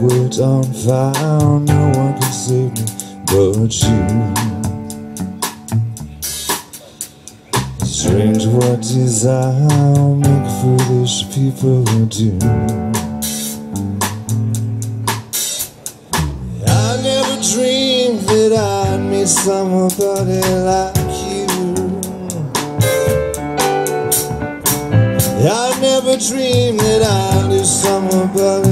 world's on fire, no one can save me but you. Strange what desire make foolish people do. I never dreamed that I'd meet somebody like you. I never dreamed that I'd lose somebody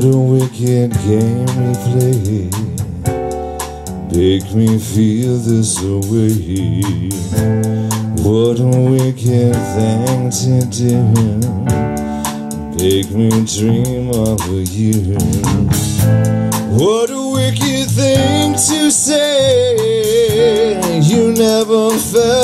What a wicked game we play. Make me feel this way. What a wicked thing to do. Make me dream of you What a wicked thing to say. You never felt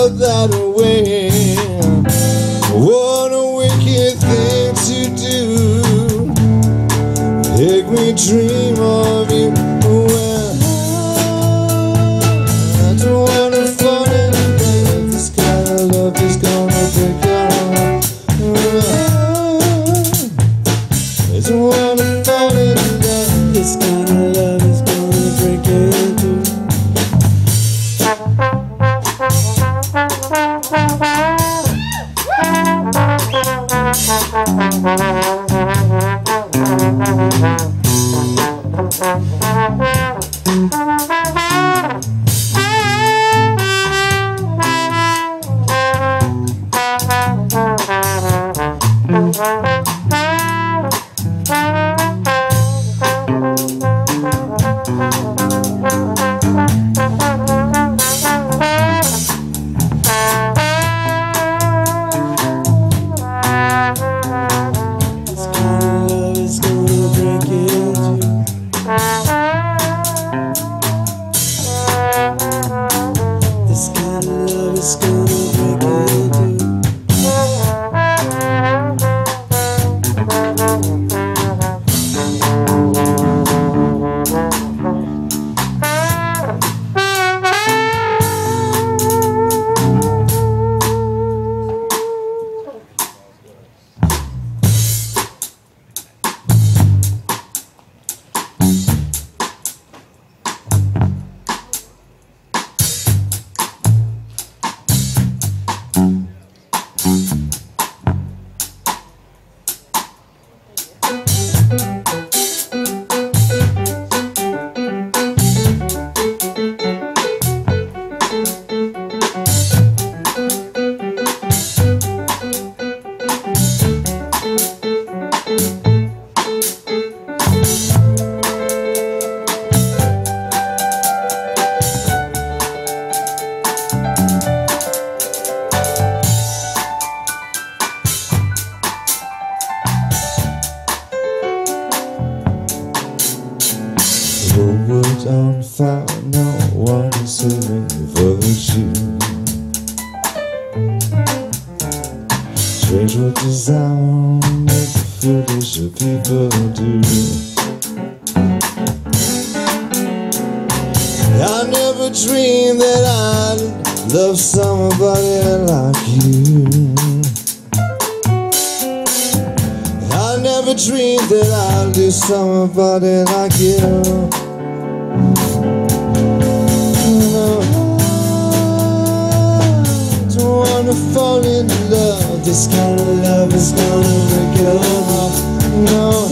This The world's on fire, no one is but you. Strange what desire make foolish people do. I never dreamed that I'd love somebody like you. I never dreamed that I'd do somebody like you. Wanna fall in love. This kind of love is gonna break your heart. No,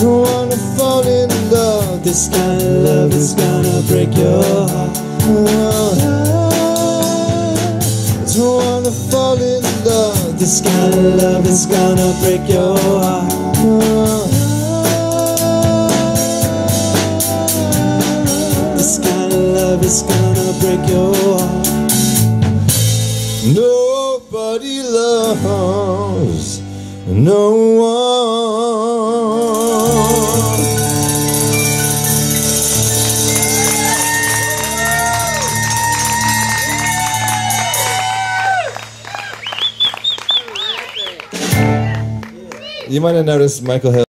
don't wanna fall in love. This kind of love is gonna break your heart. No, don't wanna fall in love. This kind of love is gonna break your heart. no. This kind of love is gonna break your heart. Nobody loves no one. You might have noticed Michael Hale.